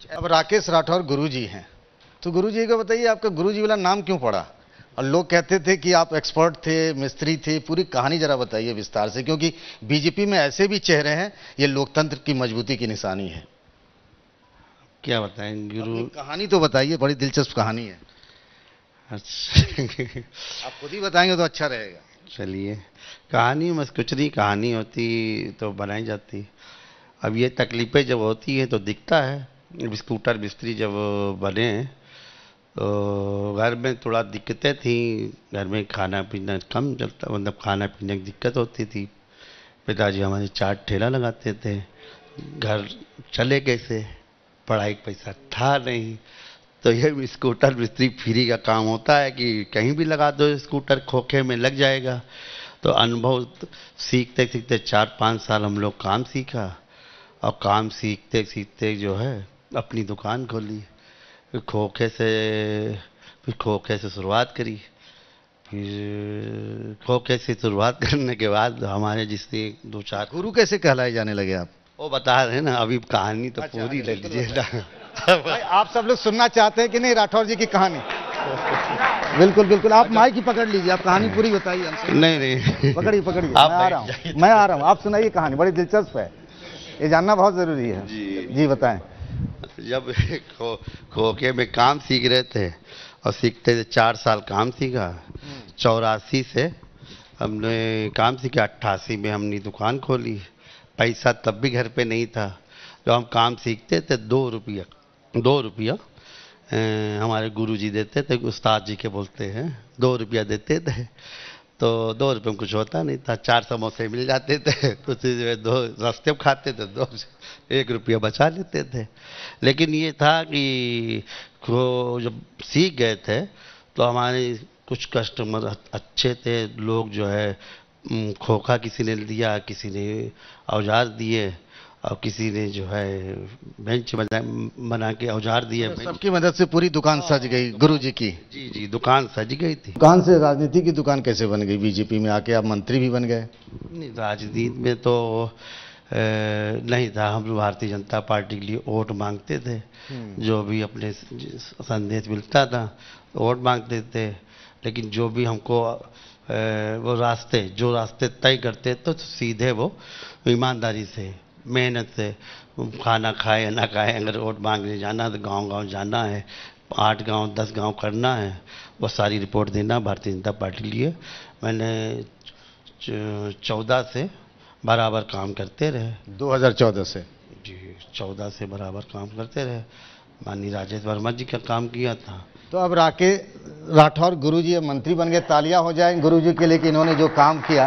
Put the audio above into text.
कुछ। अब राकेश राठौर गुरुजी हैं। तो गुरुजी को बताइए आपका गुरुजी वाला नाम क्यों पड़ा? और लोग कहते थे कि आप एक्सपर्ट थे मिस्त्री थे पूरी कहानी जरा बताइए विस्तार से क्योंकि बीजेपी में ऐसे भी चेहरे हैं ये लोकतंत्र की मजबूती की निशानी है। क्या बताएँ गुरु कहानी तो बताइए बड़ी दिलचस्प कहानी है। अच्छा। आप खुद ही बताएँगे तो अच्छा रहेगा। चलिए कहानी बस कुछ नहीं कहानी होती तो बनाई जाती। अब ये तकलीफ़ें जब होती हैं तो दिखता है। स्कूटर मिस्त्री जब बने तो घर में थोड़ा दिक्कतें थी। घर में खाना पीना कम चलता मतलब खाना पीने की दिक्कत होती थी। पिताजी हमारे चाट ठेला लगाते थे। घर चले कैसे पढ़ाई पैसा था नहीं। तो ये स्कूटर मिस्त्री फ्री का काम होता है कि कहीं भी लगा दो स्कूटर, खोखे में लग जाएगा। तो अनुभव सीखते सीखते चार पाँच साल हम लोग काम सीखा। और काम सीखते सीखते जो है अपनी दुकान खोली फिर खोखे से फिर खोखे से शुरुआत करी। फिर खोखे से शुरुआत करने के बाद हमारे जिसने दो चार गुरु कैसे कहलाए जाने लगे आप? वो बता रहे हैं ना अभी कहानी तो अच्छा, पूरी ले लीजिए आप सब लोग सुनना चाहते हैं कि नहीं राठौर जी की कहानी? बिल्कुल बिल्कुल। आप माइक ही पकड़ लीजिए आप कहानी पूरी बताइए हमसे। नहीं नहीं। पकड़िए पकड़िए। आप मैं आ रहा हूँ मैं आ रहा हूँ। आप सुनाइए कहानी बड़ी दिलचस्प है। ये जानना बहुत ज़रूरी है। जी। जी बताएँ। जब खो खोखे में काम सीख रहे थे और सीखते थे, चार साल काम सीखा। चौरासी से हमने काम सीखा, अट्ठासी में हमने दुकान खोली। पैसा तब भी घर पे नहीं था। जब हम काम सीखते थे, दो रुपया दो रुपया हमारे गुरुजी देते थे, उस्ताद जी के बोलते हैं, दो रुपया देते थे। तो दो रुपये में कुछ होता नहीं था, चार समोसे मिल जाते थे तो फिर दो रास्ते में खाते थे, दो एक रुपया बचा लेते थे। लेकिन ये था कि वो जब सीख गए थे तो हमारे कुछ कस्टमर अच्छे थे, लोग जो है खोखा किसी ने दिया, किसी ने औज़ार दिए और किसी ने जो है बेंच बना के औज़ार दिए सबकी मदद से पूरी दुकान सज गई गुरु जी की। जी जी दुकान सज गई थी। दुकान से राजनीति की दुकान कैसे बन गई? बीजेपी में आके आप मंत्री भी बन गए। नहीं राजनीति में तो नहीं था। हम भारतीय जनता पार्टी के लिए वोट मांगते थे। जो भी अपने संदेश मिलता था वोट मांगते थे। लेकिन जो भी हमको वो रास्ते जो रास्ते तय करते तो सीधे वो ईमानदारी से मेहनत से खाना खाए ना खाए अगर वोट मांगने जाना है तो गाँव गाँव जाना है। आठ गाँव दस गाँव करना है। वो सारी रिपोर्ट देना भारतीय जनता पार्टी लिए। मैंने चौदह से बराबर काम करते रहे। 2014 से? जी चौदह से बराबर काम करते रहे। माननीय राजेश वर्मा जी का काम किया था। तो अब राके राठौर गुरु जी मंत्री बन गए तालियाँ हो जाएँ गुरु जी के लिए कि इन्होंने जो काम किया।